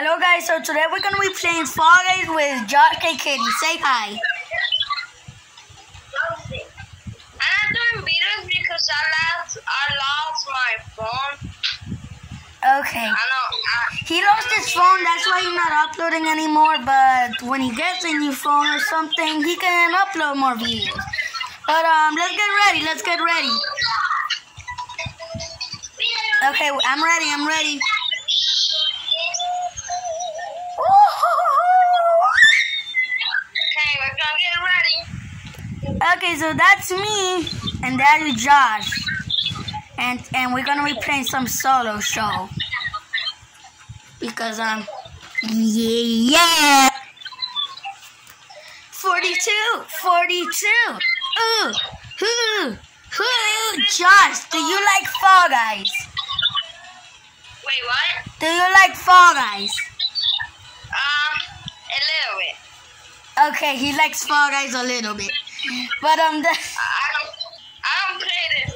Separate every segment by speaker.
Speaker 1: Hello guys, so today we're gonna be playing Fall Guys with Josh K. Kitty. Say hi.
Speaker 2: I'm not doing videos because I lost I lost my phone.
Speaker 1: Okay.
Speaker 2: I know I,
Speaker 1: He lost his phone, that's why he's not uploading anymore, but when he gets a new phone or something, he can upload more videos. But um let's get ready, let's get ready. Okay, I'm ready, I'm ready.
Speaker 2: Okay,
Speaker 1: so that's me and that is Josh. And and we're gonna be playing some solo show. Because um yeah yeah 42 42 Ooh Ooh Ooh Josh, do you like Fall Guys?
Speaker 2: Wait, what?
Speaker 1: Do you like Fall Guys?
Speaker 2: Um, a little bit.
Speaker 1: Okay, he likes Fall Guys a little bit. But um the,
Speaker 2: I don't I don't play this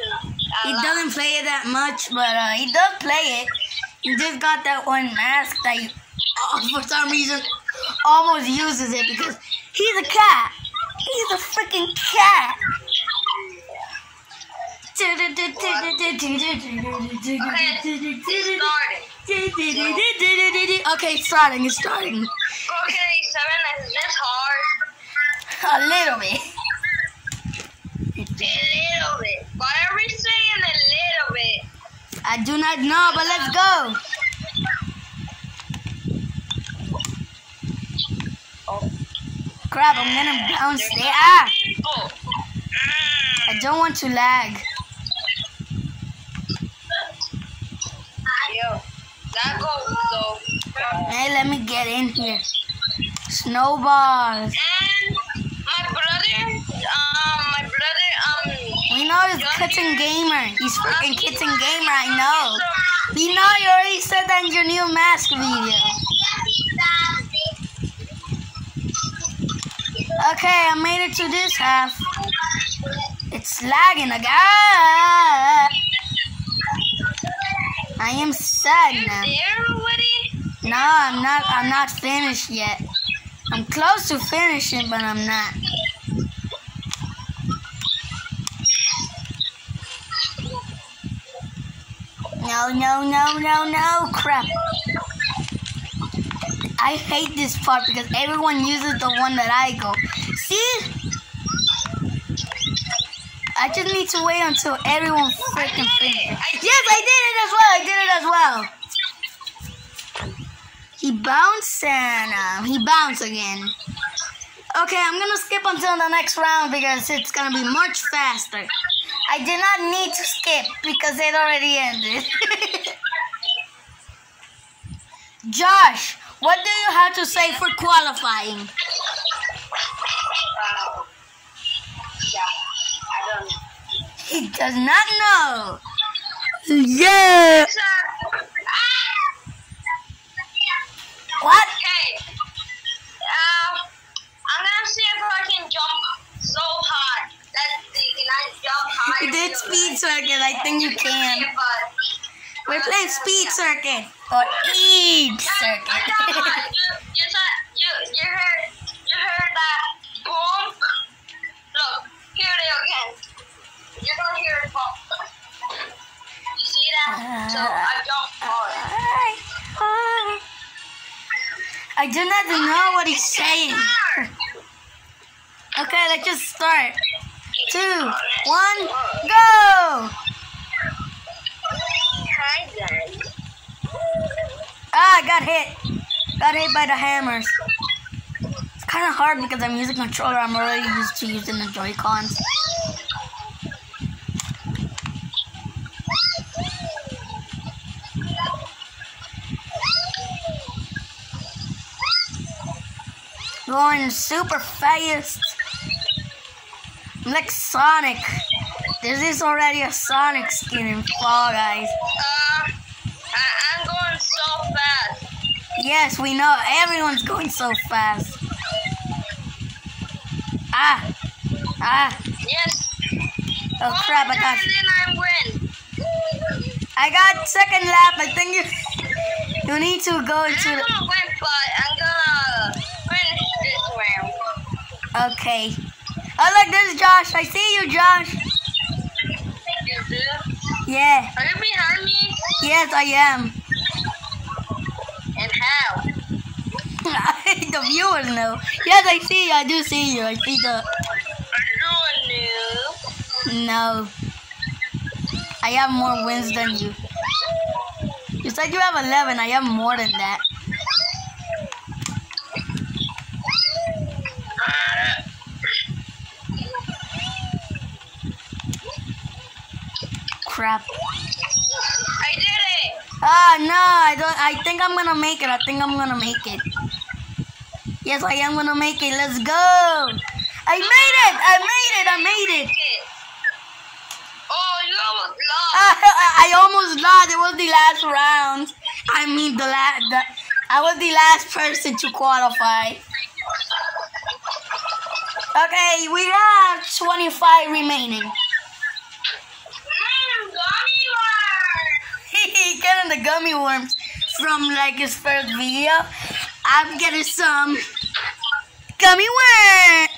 Speaker 1: He
Speaker 2: lot.
Speaker 1: doesn't play it that much, but uh, he does play it. He just got that one mask that he, oh, for some reason, almost uses it because he's a cat. He's a freaking cat. Okay, it's starting, it's starting.
Speaker 2: Okay, seven is this hard.
Speaker 1: A little bit.
Speaker 2: A little bit. Why are we saying a little bit?
Speaker 1: I do not know, but let's go. Oh. Crap, I'm gonna bounce there. Ah, I don't want to lag.
Speaker 2: Yo, that goes though.
Speaker 1: Hey, let me get in here. Snowballs.
Speaker 2: And
Speaker 1: We know it's Kitten Gamer. He's freaking Kitten Gamer, I know. We know you already said that in your new mask video. Okay, I made it to this half. It's lagging again. I am sad now. No, I'm not. I'm not finished yet. I'm close to finishing, but I'm not. No, no, no, no, no, crap. I hate this part because everyone uses the one that I go. See? I just need to wait until everyone freaking finishes. Yes, I did it as well. I did it as well. He bounced and uh, he bounced again. Okay, I'm gonna skip until the next round because it's gonna be much faster. I did not need to skip because it already ended. Josh, what do you have to say for qualifying?
Speaker 2: Wow. Yeah, I don't know.
Speaker 1: He does not know. Yeah.
Speaker 2: Ah!
Speaker 1: What?
Speaker 2: Okay. Um, I'm gonna see if I can jump so high. Let's
Speaker 1: You did speed circuit. I think you can. We're playing speed circuit or eat circuit.
Speaker 2: You, you, you, you heard, you that? Look, here is again. You're gonna hear it. You see that? So I jumped hard.
Speaker 1: I do not know what he's saying. Okay, let's just start. Two, one, go!
Speaker 2: Hi guys.
Speaker 1: Ah, I got hit. Got hit by the hammers. It's kind of hard because I'm using controller. I'm already used to using the Joy-Cons. Going super fast. I'm like Sonic. This is already a Sonic skin in Fall Guys.
Speaker 2: Uh, I, I'm going so fast.
Speaker 1: Yes, we know. Everyone's going so fast. Ah. Ah.
Speaker 2: Yes.
Speaker 1: Oh crap, I got
Speaker 2: I win.
Speaker 1: I got second lap. I think you You need to go into...
Speaker 2: I'm
Speaker 1: the.
Speaker 2: gonna win, but I'm gonna finish this round.
Speaker 1: Okay. Oh, look, there's Josh. I see you, Josh.
Speaker 2: You do?
Speaker 1: Yeah.
Speaker 2: Are you behind me?
Speaker 1: Yes, I am.
Speaker 2: And how?
Speaker 1: the viewers know. Yes, I see you. I do see you. I see the.
Speaker 2: Are you new?
Speaker 1: No. I have more wins than you. You said you have 11. I have more than that. Crap.
Speaker 2: I did it!
Speaker 1: Ah, no, I don't. I think I'm gonna make it. I think I'm gonna make it. Yes, I am gonna make it. Let's go. I made it. I made it. I made it.
Speaker 2: Oh, you almost lost.
Speaker 1: I, I almost lost. It was the last round. I mean, the last. The, I was the last person to qualify. Okay, we have 25 remaining. Getting the gummy worms from like his first video. I'm getting some gummy worm.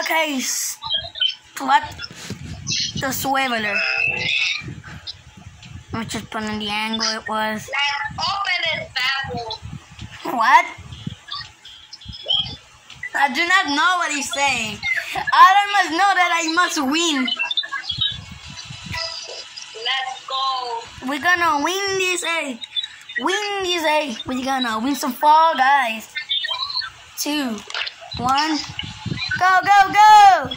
Speaker 1: Okay, what? The swiveler. Let me just put the angle it was. What? I do not know what he's saying. I must know that I must win.
Speaker 2: Go.
Speaker 1: We're gonna win this A. Win this A. We're gonna win some Fall Guys. Two, one, go, go, go!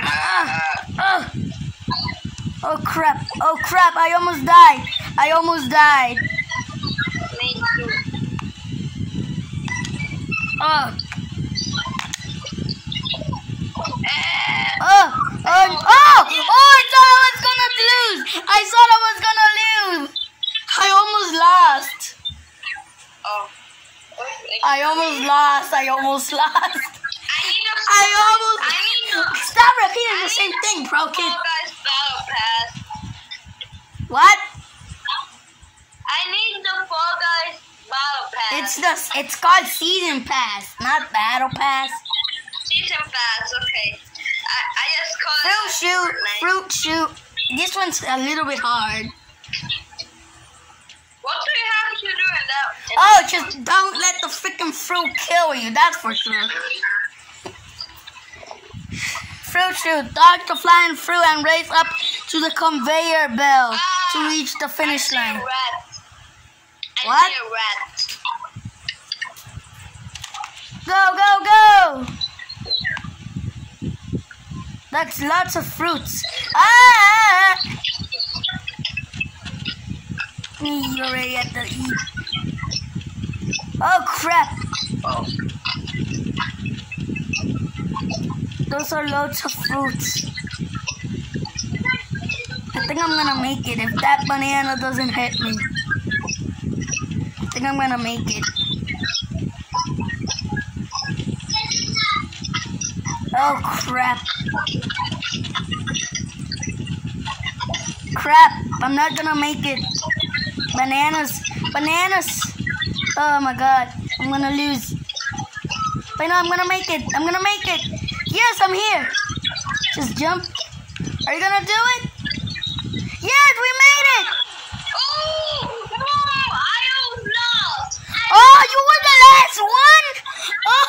Speaker 1: Ah, ah. Oh crap! Oh crap! I almost died! I almost died! Oh,
Speaker 2: Eh,
Speaker 1: oh, oh, oh! Oh! I thought I was gonna lose! I thought I was gonna lose! I almost lost!
Speaker 2: oh.
Speaker 1: I almost lost. I almost lost.
Speaker 2: I need a
Speaker 1: I almost.
Speaker 2: I need a
Speaker 1: Stop repeating the same thing, bro, kid.
Speaker 2: Fall Guys Battle Pass.
Speaker 1: What?
Speaker 2: I need the Fall Guys Battle Pass.
Speaker 1: It's the. It's called season pass, not battle pass.
Speaker 2: Season Pass, okay. I, just call
Speaker 1: Fruit
Speaker 2: it
Speaker 1: shoot. Fruit Chute. This one's a little bit hard.
Speaker 2: What do you have to do in that? in
Speaker 1: Oh, just don't let the freaking fruit kill you. That's for sure. Fruit Chute. Dodge the flying fruit and race up to the conveyor belt to ah, reach the finish line. What?
Speaker 2: see a rat.
Speaker 1: Go, go, go! That's lots of fruits. Ah! Me already at the. Oh crap!
Speaker 2: Oh.
Speaker 1: Those are loads of fruits. I think I'm gonna make it if that banana doesn't hit me. I think I'm gonna make it. Oh crap. Crap, I'm not gonna make it. Bananas, bananas. Oh my god, I'm gonna lose. But no, I'm gonna make it. I'm gonna make it. Yes, I'm here. Just jump. Are you gonna do it? Yes, we made it.
Speaker 2: Oh, no, I don't know.
Speaker 1: Oh, you were the last one? Oh,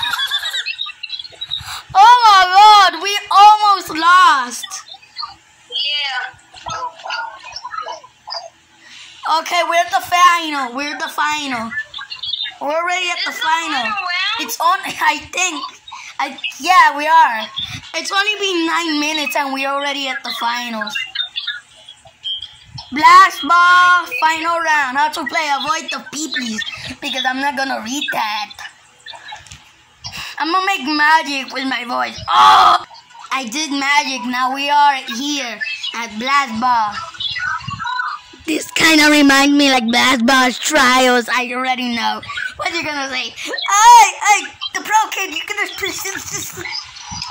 Speaker 1: oh my god, we almost lost.
Speaker 2: Yeah.
Speaker 1: Okay, we're at the final. We're at the final. We're already at the
Speaker 2: Is the
Speaker 1: final.
Speaker 2: final?
Speaker 1: It's on, I think. I, yeah, we are. It's only been nine minutes and we're already at the finals. Blast ball, final round. How to play? Avoid the peepees because I'm not gonna read that. I'm gonna make magic with my voice. Oh! I did magic. Now we are here at Blast Ball. This kind of reminds me like Blast Ball's trials. I already know what you're gonna say. Hey, hey, the pro kid, you're gonna.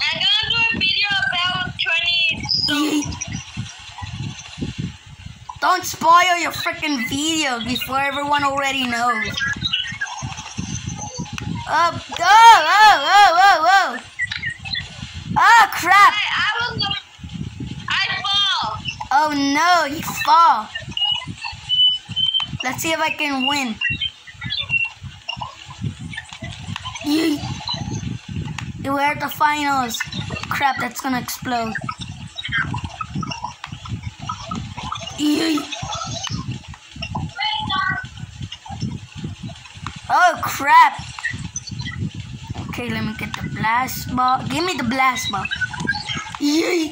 Speaker 2: I'm gonna do a video about 20.
Speaker 1: Don't spoil your freaking video before everyone already knows. Up, oh, go, oh, oh, oh, oh. Oh, crap.
Speaker 2: I was the. I fall.
Speaker 1: Oh, no, you fall. Let's see if I can win. You. We're at the finals. Crap, that's gonna explode. Yee. Oh crap! Okay, let me get the blast ball. Give me the blast ball. Yee.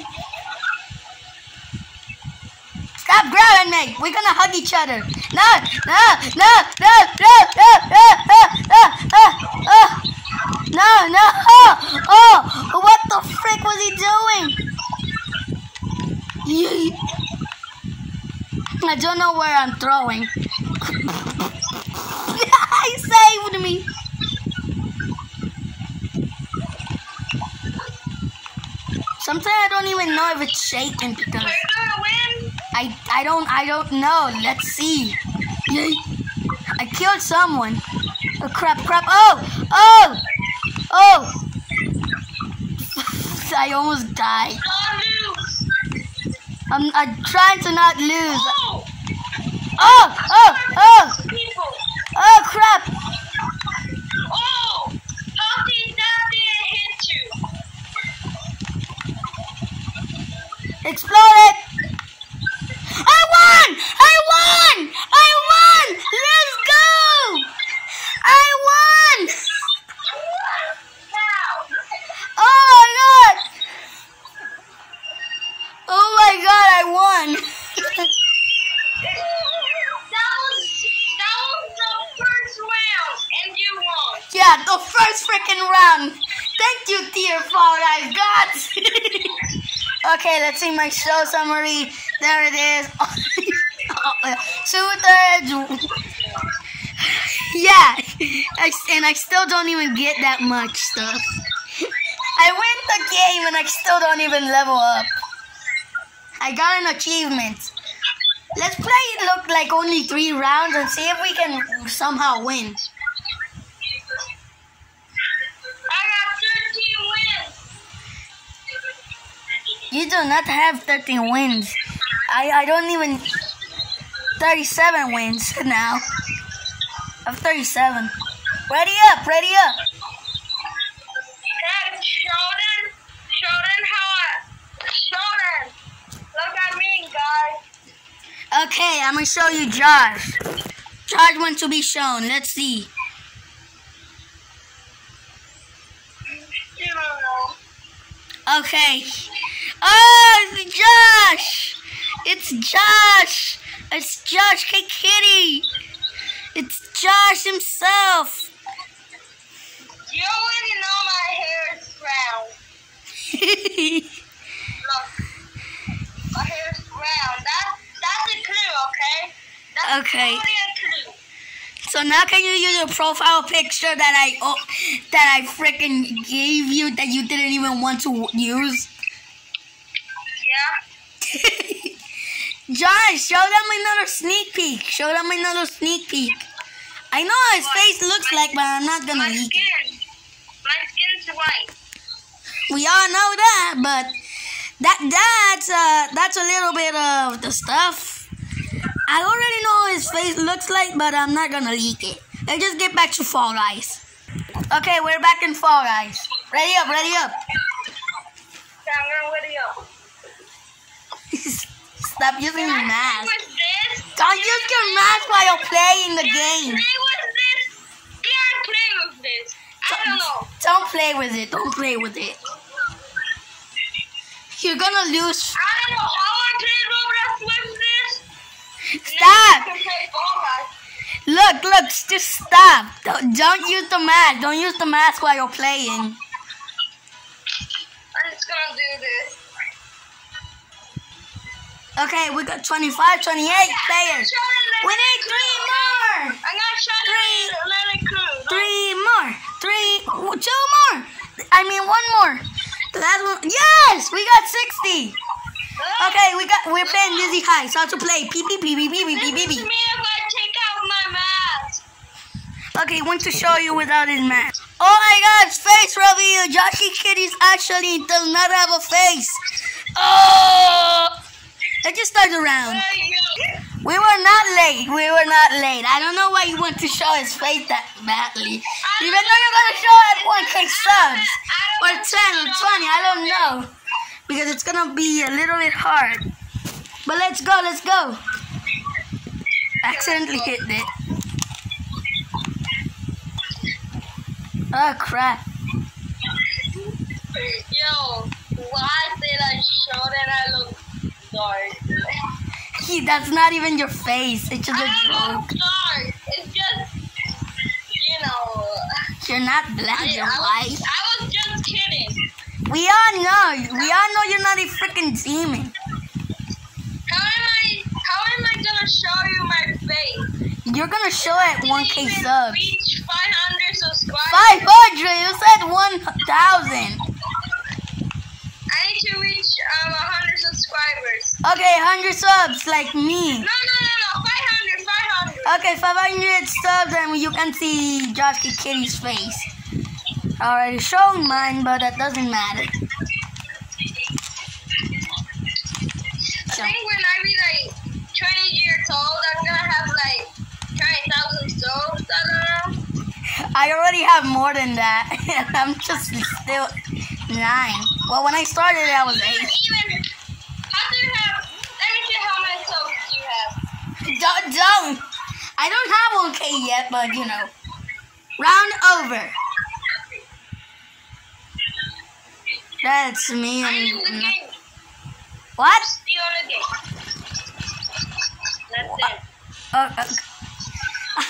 Speaker 1: Stop grabbing me! We're gonna hug each other. No, no, no, no, no, no, no, no, no, no, no, no. Oh, what the frick was he doing? I don't know where I'm throwing. he saved me. Sometimes I don't even know if it's shaking because
Speaker 2: We're gonna win.
Speaker 1: I I don't I don't know. Let's see. I killed someone. Oh crap crap. Oh oh oh. I almost died.
Speaker 2: Don't lose.
Speaker 1: I'm I'm trying to not lose.
Speaker 2: Oh,
Speaker 1: Oh oh oh oh crap. Explode! My show summary. There it is. Thirds. Yeah, I, and I still don't even get that much stuff. I win the game and I still don't even level up. I got an achievement. Let's play it look like only three rounds and see if we can somehow win. You do not have 13 wins. I, I don't even 37 wins now. I'm 37. Ready up, ready up.
Speaker 2: Hey, Sheldon, Sheldon, how I, Sheldon, look at me, guys.
Speaker 1: Okay, I'm gonna show you Josh. Josh wants to be shown. Let's see.
Speaker 2: You don't know.
Speaker 1: Okay. Oh, it's Josh. It's Josh. It's Josh K. Kitty. It's Josh himself.
Speaker 2: You already know my hair is brown. Look, my hair is brown. That, that's a clue, okay? That's
Speaker 1: Okay.
Speaker 2: only a clue.
Speaker 1: So now can you use a profile picture that I oh, that I freaking gave you that you didn't even want to use?
Speaker 2: Yeah.
Speaker 1: Josh, show them another sneak peek. Show them another sneak peek. I know his face looks like, but I'm not gonna
Speaker 2: My
Speaker 1: leak it.
Speaker 2: skin. My skin's white.
Speaker 1: We all know that, but that that's uh that's a little bit of the stuff. I already know his face looks like, but I'm not gonna leak it. Let's just get back to Fall Guys. Okay, we're back in Fall Guys. Ready up, ready up.
Speaker 2: Camera video.
Speaker 1: Stop using your mask. Don't use your mask while you're playing the game.
Speaker 2: Play with this. Can't play with this. I don't know.
Speaker 1: Don't play with it. Don't play with it. You're gonna lose.
Speaker 2: I don't know how I play Roblox with this.
Speaker 1: Stop.
Speaker 2: Now you can play Fall Guys.
Speaker 1: Look, look, just stop. Don't, don't use the mask. Don't use the mask while you're playing.
Speaker 2: I'm just gonna do this.
Speaker 1: Okay, we got 25, 28 players. We need three more.
Speaker 2: I got shot
Speaker 1: three, Three more. Three, two more. I mean, one more. The one. Yes, we got 60. Okay, we got. We're playing Dizzy High. So to play. Pee pee pee pee pee pee pee pee.
Speaker 2: me if I take out my mask.
Speaker 1: Okay, want to show you without his mask. Oh my God, face reveal. Joshy Kid is actually does not have a face. Oh. Let's just start around.
Speaker 2: Hey, yo.
Speaker 1: We were not late. We were not late. I don't know why you want to show his face that badly. Even though you're gonna show it 1k subs. Or 10 or 20, I don't know. Because it's gonna be a little bit hard. But let's go, let's go. Accidentally hit it. Oh crap.
Speaker 2: Yo, why did I show that I look dark?
Speaker 1: He, that's not even your face. It's just a
Speaker 2: I don't look
Speaker 1: joke.
Speaker 2: dark. It's just, you know.
Speaker 1: You're not black,
Speaker 2: I,
Speaker 1: you're
Speaker 2: I,
Speaker 1: white.
Speaker 2: was, I was just kidding.
Speaker 1: We all know. We all know you're not a freaking demon.
Speaker 2: How am I? How am I gonna show you my face?
Speaker 1: You're gonna show it 1k
Speaker 2: even
Speaker 1: subs.
Speaker 2: Reach 500 subscribers.
Speaker 1: 500! You said 1,000.
Speaker 2: I need to reach um 100 subscribers.
Speaker 1: Okay, 100 subs like me.
Speaker 2: No, no, no, no. 500, 500.
Speaker 1: Okay, 500 subs and you can see Josh Kitty's face. Already shown mine, but that doesn't matter.
Speaker 2: I think when I be like 20 years old, I'm gonna have like 20,000 subs. I don't know.
Speaker 1: I already have more than that. And I'm just still nine. Well, when I started, I was eight.
Speaker 2: Even how do you have? Let me see how many subs you have.
Speaker 1: Don't, don't. I don't have 1K yet, but you know. Round over. That's me.
Speaker 2: I'm in the game.
Speaker 1: what?
Speaker 2: Still in the game. That's it.
Speaker 1: Uh, uh,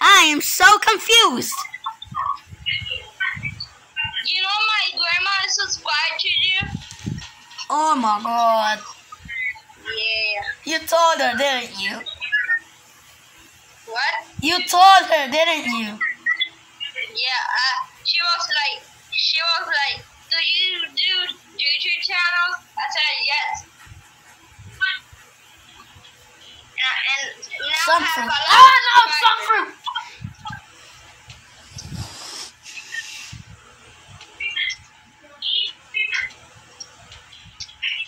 Speaker 1: I am so confused.
Speaker 2: You know my grandma is subscribed to you.
Speaker 1: Oh my god.
Speaker 2: Yeah.
Speaker 1: You told her, didn't you?
Speaker 2: What?
Speaker 1: You told her, didn't you?
Speaker 2: Yeah. Uh, she was like, she was like, do you do YouTube channels? I said yes. Uh, and now
Speaker 1: Some
Speaker 2: I have a lot
Speaker 1: Oh
Speaker 2: of
Speaker 1: no, some
Speaker 2: subscribers.
Speaker 1: fruit.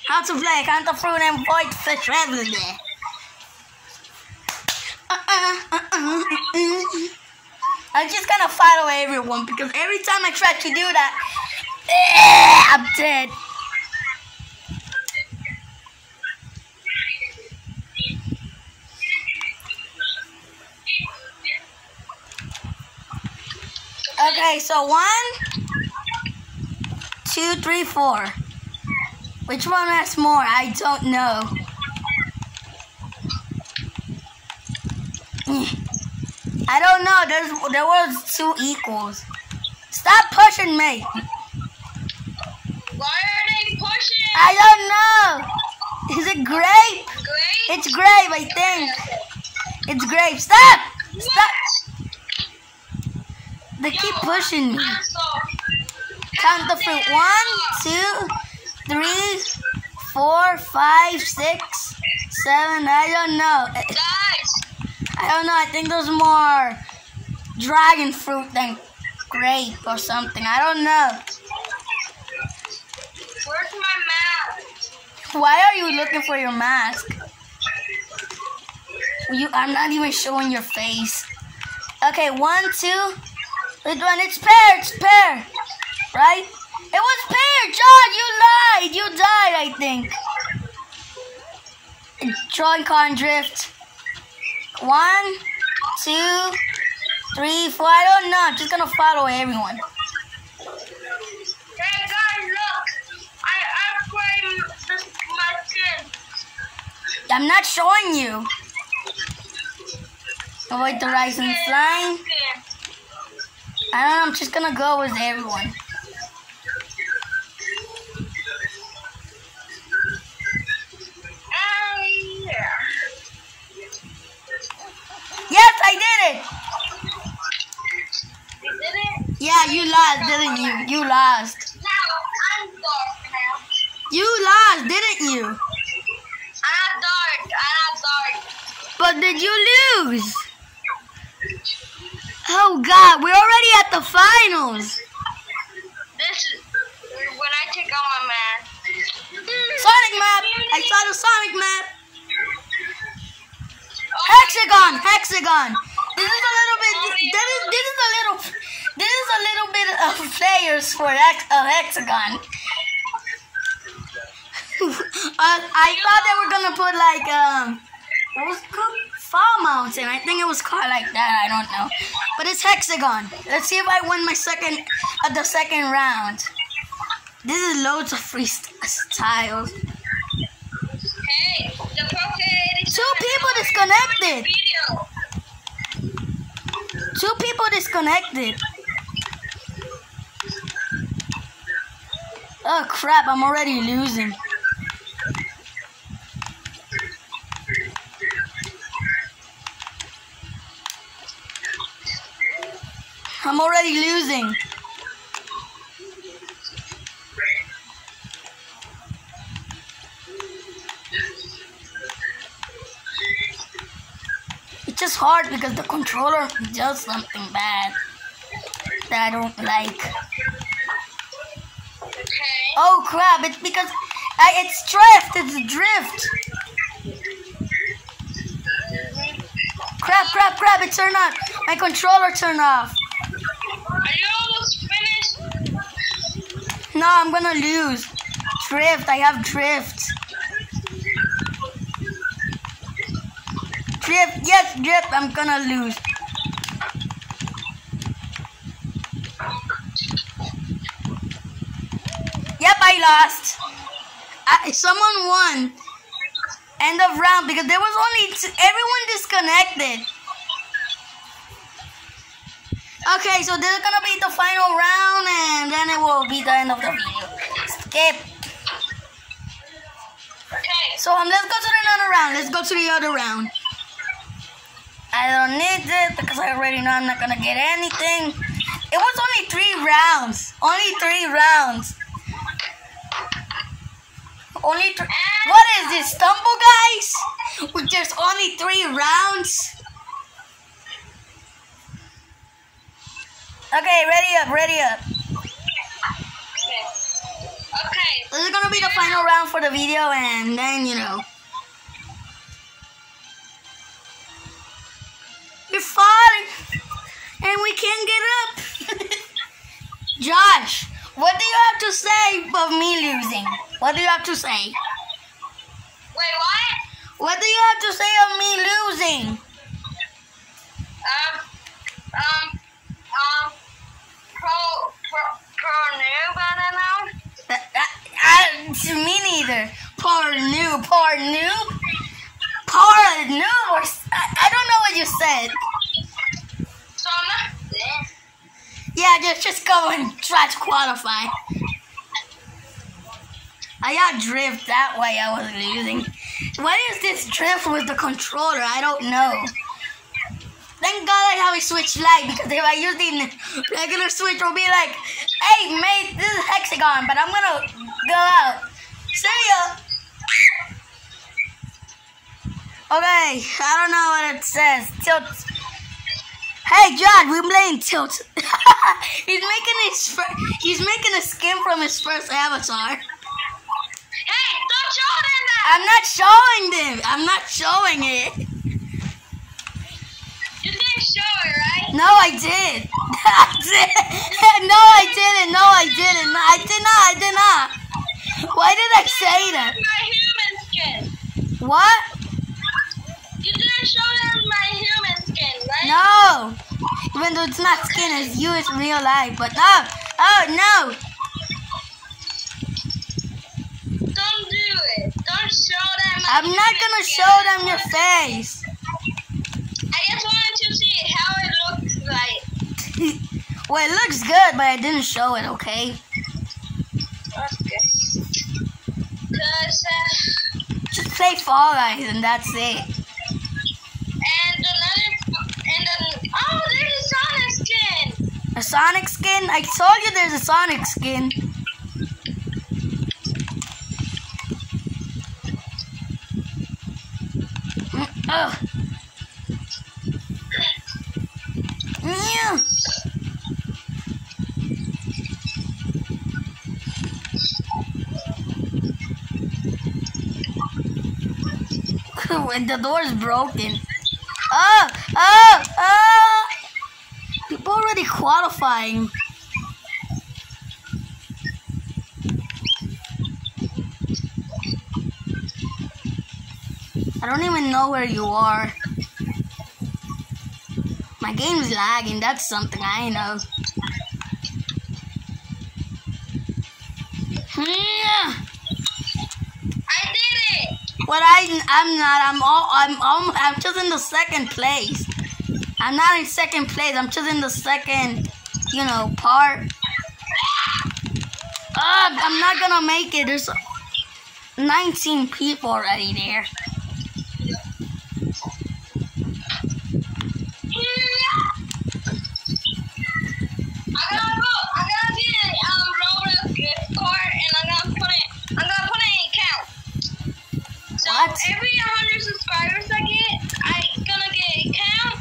Speaker 1: How count the fruit and void fish everywhere. I'm just gonna fight away everyone because every time I try to do that, eh, I'm dead. Okay, so one, two, three, four. Which one has more? I don't know. I don't know. There's there was two equals. Stop pushing me.
Speaker 2: Why are they pushing?
Speaker 1: I don't know. Is it grape?
Speaker 2: Great.
Speaker 1: It's grape, I think. It's grape. Stop! Stop! They keep pushing me.
Speaker 2: So.
Speaker 1: Count the fruit. One, two, three, four, five, six, seven. I don't know.
Speaker 2: Guys,
Speaker 1: I don't know. I think there's more dragon fruit than grape or something. I don't know.
Speaker 2: where's my mask?
Speaker 1: Why are you looking for your mask? You, I'm not even showing your face. Okay, one, two. Which one? It's pear. It's pear. Right? It was pear. John, you lied. You died, I think. Drawing con drift. One, two, three, four. I don't know. I'm just gonna follow everyone.
Speaker 2: Hey guys, look! I upgraded this my skin.
Speaker 1: I'm not showing you. Avoid the rising slime. I don't know, I'm just gonna go with everyone. The finals.
Speaker 2: This is when I take out my man.
Speaker 1: Sonic map. I saw the Sonic map. Hexagon, hexagon. This is a little bit. This is this is a little. This is a little bit of players for hex, a hexagon. uh, I thought they were gonna put like um, what was it called? Fall Mountain. I think it was called like that. I don't know, but it's hexagon. Let's see if I win my second at the second round. This is loads of freestyle.
Speaker 2: Hey, the Poke 87
Speaker 1: Two people disconnected. Two people disconnected. Oh crap, I'm already losing. I'm already losing. It's just hard because the controller does something bad that I don't like.
Speaker 2: Okay.
Speaker 1: Oh crap! It's because I, it's drift. It's drift. Crap! Crap! Crap! It turned on. My controller turned off.
Speaker 2: Are you almost finished?
Speaker 1: No, I'm gonna lose. Drift. I have drift. Drift. Yes, drift. I'm gonna lose. Yep, I lost. I, someone won. End of round because there was only everyone disconnected. Okay, so this is gonna be the final round, and then it will be the end of the video. Skip.
Speaker 2: Okay.
Speaker 1: So um, let's go to the other round. Let's go to the other round. I don't need this because I already know I'm not gonna get anything. It was only three rounds. Only three rounds. Only three. What is this, Stumble Guys? With just only three rounds? Okay, ready up, ready up.
Speaker 2: Okay.
Speaker 1: This is gonna be the final round for the video, and then you know. We're falling, and we can't get up. Josh, what do you have to say of me losing? What do you have to say?
Speaker 2: Wait, what?
Speaker 1: What do you have to say of me losing?
Speaker 2: Um, um, um, pro, pro, pro I don't know.
Speaker 1: That, that, I, me neither. Poor noob, poor noob. Poor noob, or I, I don't know what you said.
Speaker 2: So I'm not.
Speaker 1: Yeah, just just go and try to qualify. I got drift that way. I was losing. What is this drift with the controller? I don't know. Thank God I have a Switch Lite because if I use the regular switch, it'll be like, "Hey, mate, this is hexagon," but I'm gonna go out. See ya. Okay, I don't know what it says. Tilt. Hey, John, we're playing Tilt. he's making his he's making a skin from his first avatar.
Speaker 2: Hey, don't show them that!
Speaker 1: I'm not showing them. I'm not showing it.
Speaker 2: You didn't show it, right?
Speaker 1: No, I did. I did. No, I didn't. No, I didn't. No, I did not. I did not. Why did I say that?
Speaker 2: My human skin.
Speaker 1: What?
Speaker 2: You didn't show them my human skin, right?
Speaker 1: No. Even though it's not skin, it's you. It's real life. But no. Oh no.
Speaker 2: Don't do it. Don't show them. my
Speaker 1: I'm not gonna
Speaker 2: skin.
Speaker 1: show them your face.
Speaker 2: I just wanted to see how it looks like.
Speaker 1: Well, it looks good, but I didn't show it. Okay.
Speaker 2: Okay. Cause uh,
Speaker 1: Just play Fall Guys, and that's it.
Speaker 2: and another and then oh, there's a Sonic skin.
Speaker 1: A Sonic skin? I told you there's a Sonic skin. Mm, Ugh. When the door's broken. Oh, oh, oh! People already qualifying. I don't even know where you are. My game's lagging, that's something I know. Yeah. What I I'm not. I'm all. I'm. I'm. I'm just in the second place. I'm not in second place. I'm just in the second. You know part. Uh, I'm not gonna make it. There's 19 people already there.
Speaker 2: I'm gonna go. I'm gonna get um Roblox gift card and I'm gonna put it. I'm gonna put it in account. So
Speaker 1: What?
Speaker 2: every 100 subscribers I get, I gonna get account.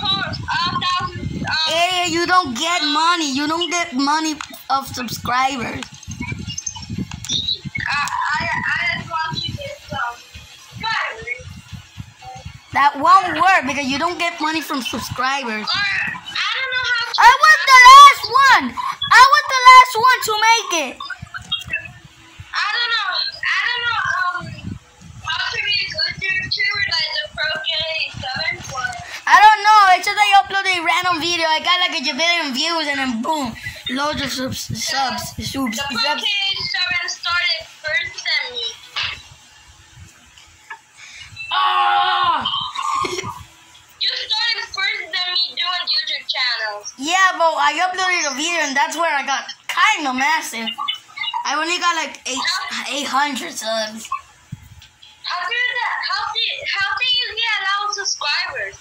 Speaker 2: Post a thousand. Um,
Speaker 1: Hey, you don't get money. You don't get money of subscribers.
Speaker 2: I I I just want you to get some.
Speaker 1: That won't work because you don't get money from subscribers.
Speaker 2: Or I don't know how. To,
Speaker 1: I was the last one. I was the last one to make it.
Speaker 2: Don't
Speaker 1: just I upload a random video. I got like a billion views and then boom, loads of subs, subs, subs,
Speaker 2: The
Speaker 1: subs.
Speaker 2: K7 started first than me.
Speaker 1: Ah!
Speaker 2: You started first than me doing YouTube channels.
Speaker 1: yeah, but I uploaded a video and that's where I got kind of massive. I only got like eight, 800 subs.
Speaker 2: How did that? How did how did you get a lot of subscribers?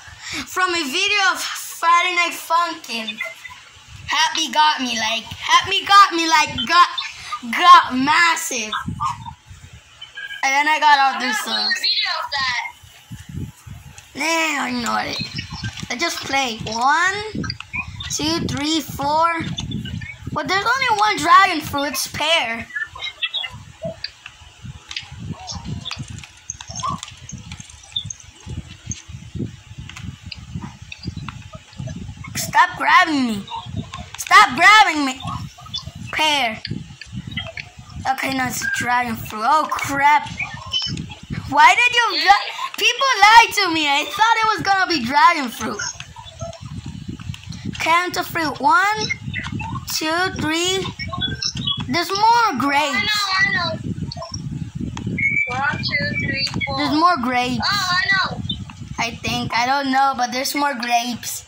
Speaker 1: From a video of Friday Night Funkin'. Happy got me like, Happy got me like, got, got massive. And then I got all
Speaker 2: I'm
Speaker 1: this
Speaker 2: gonna
Speaker 1: subs.
Speaker 2: post a video of that.
Speaker 1: Nah, I know it. I just play one, two, three, four. But there's only one dragon fruit's It's pear. Stop grabbing me. Stop grabbing me. Pear. Okay, now it's a dragon fruit. Oh crap. Why did you? People lied to me. I thought it was gonna be dragon fruit. Count fruit. One, two, three. There's more grapes.
Speaker 2: I know, I know. One, two, three, four.
Speaker 1: There's more grapes.
Speaker 2: Oh, I know.
Speaker 1: I think. I don't know, but there's more grapes.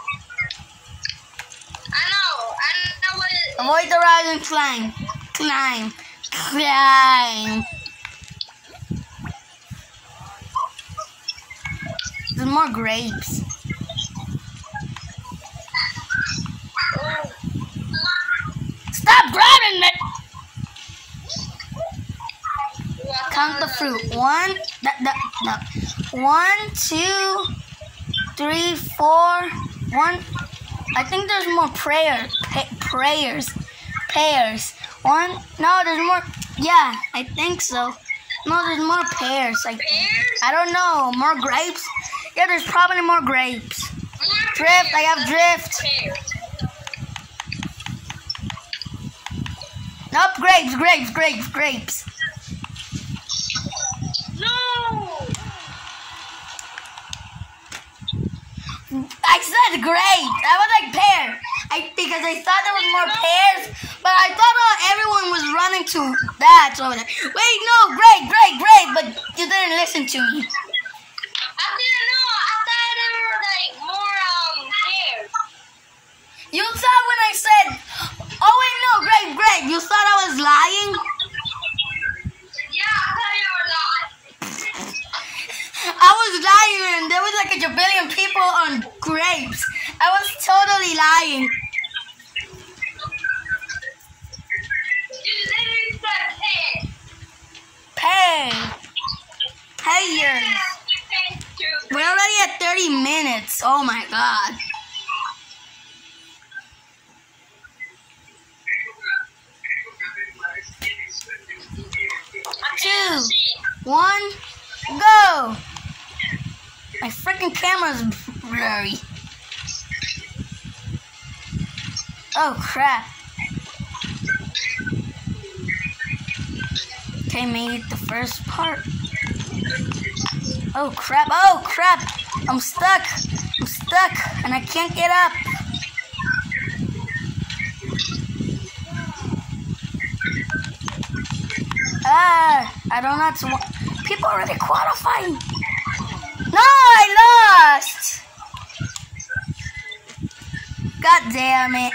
Speaker 2: I know. I know what it
Speaker 1: Avoid the rise and climb. Climb. Climb. There's more grapes. Stop grabbing me! Count the fruit. One, that, that, no. One, two, three, four, one. I think there's more prayer, prayers, pears. One, no, there's more. Yeah, I think so. No, there's more pears. I.
Speaker 2: Pears?
Speaker 1: I don't know. More grapes? Yeah, there's probably more grapes.
Speaker 2: More
Speaker 1: Drift, I have drift.
Speaker 2: Pears.
Speaker 1: Nope, grapes, grapes, grapes, grapes.
Speaker 2: No.
Speaker 1: I said grapes. I was like pear. I because I thought there was more pears, but I thought uh, everyone was running to that. Was like, wait, no, grape, grape, grape. But you didn't listen to me.
Speaker 2: I didn't know. I thought there were like more um pears.
Speaker 1: You saw when I said, oh wait, no, grape, grape. You thought I was lying.
Speaker 2: Yeah, I thought you were not.
Speaker 1: I was lying, and there was like a billion people on grapes. I was totally lying. Pear. Pears.
Speaker 2: Thank.
Speaker 1: We're already at 30 minutes. Oh my god. Two, one, go. My freaking camera's blurry. Oh crap. Okay, made the first part. Oh crap, oh crap! I'm stuck! I'm stuck and I can't get up! Ah, I don't know. To, people already qualifying. No, I lost. God damn it.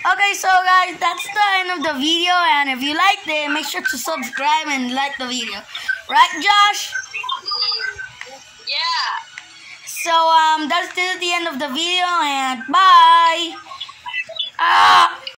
Speaker 1: Okay, so guys, that's the end of the video. And if you liked it, make sure to subscribe and like the video. Right, Josh?
Speaker 2: Yeah.
Speaker 1: So, um, that's the end of the video, and bye. Ah!